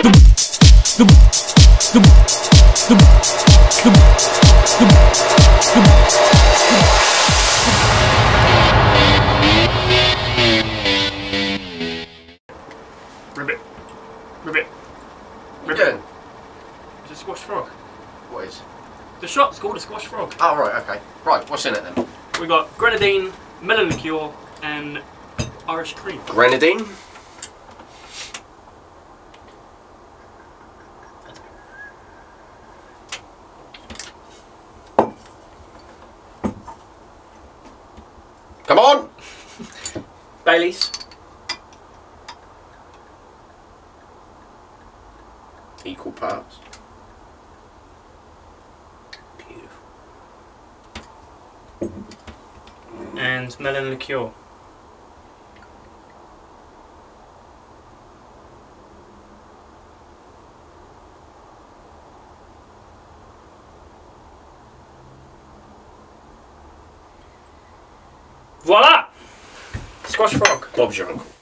Ribbit. Ribbit. You? It's a squash frog. What is? The shop's called a squash frog. Oh, right, okay. Right, what's in it then? We got grenadine, melon liqueur, and Irish cream. Grenadine? Come on! Bailey's. Equal parts. Beautiful. And melon liqueur. Squash frog. Bob's your uncle.